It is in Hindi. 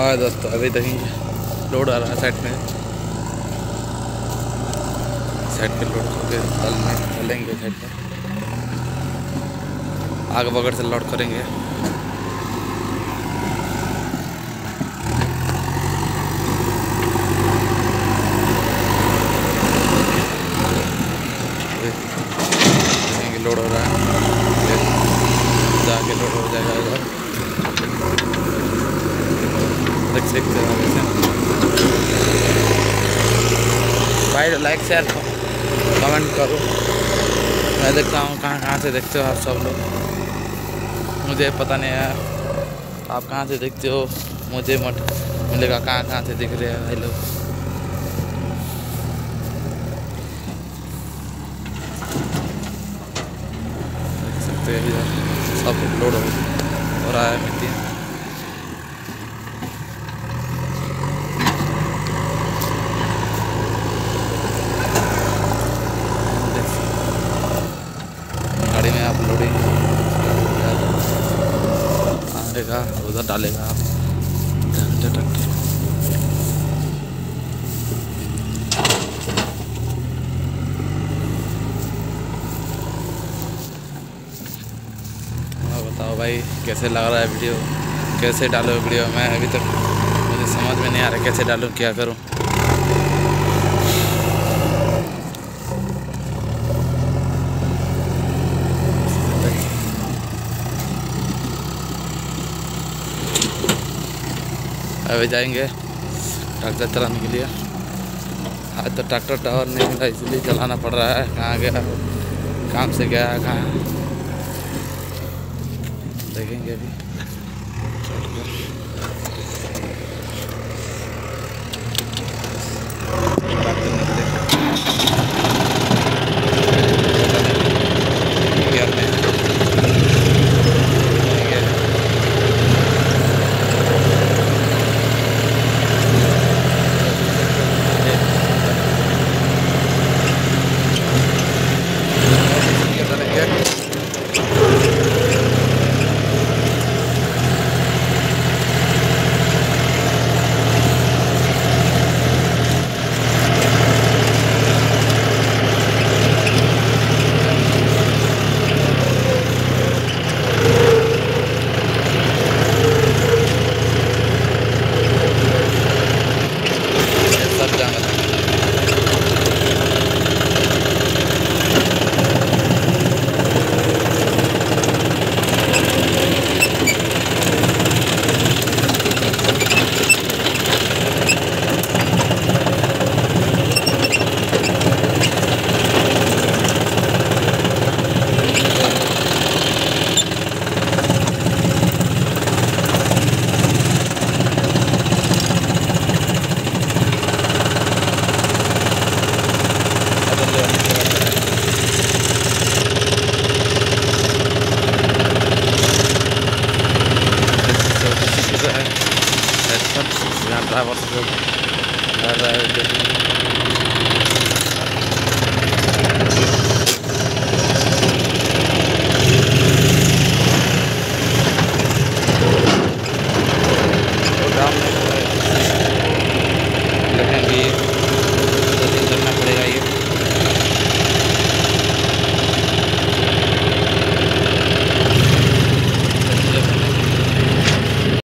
हाँ दोस्तों अभी देखेंगे लोड आ रहा है साइड में। साइड पे लोड करके डालने डालेंगे साइड पे। आगे बगड़ से लोड करेंगे। लोड हो रहा है। जाके लोड हो जाएगा इधर। देख सकते हो वैसे भाई लाइक शेयर कमेंट करो। मैं देखता हूँ कहाँ कहाँ से देखते हो आप सब लोग। मुझे पता नहीं है। आप कहाँ से देखते हो? मुझे मत मिलेगा कहाँ कहाँ से दिख रहे हैं भाई लोग। हैं सब लोड हो हो रहा है मिट्टी देख सकते हैं। गाड़ी में आप लोडिंग आएगा उधर डालेगा हाँ बताओ भाई, कैसे लग रहा है वीडियो? कैसे डालो वीडियो? मैं अभी तक मुझे समझ में नहीं आ रहा कैसे डालूँ, क्या करूँ? अभी जाएँगे ट्रैक्टर चलाने के लिए। आज तो ट्रैक्टर टावर नहीं मिला, इसलिए चलाना पड़ रहा है। कहाँ गया? काम से गया कहाँ? देखेंगे अभी ट्रैक्टर निकले क्या में सब जाना था बदल ले आने के बाद ड्राइवर से